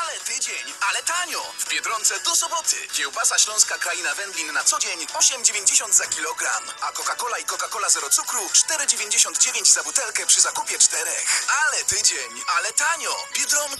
Ale tydzień, ale tanio! W Biedronce do soboty. Kiełbasa śląska kraina wędlin na co dzień 8,90 za kilogram. A Coca-Cola i Coca-Cola zero cukru 4,99 za butelkę przy zakupie czterech. Ale tydzień, ale tanio! Biedronka.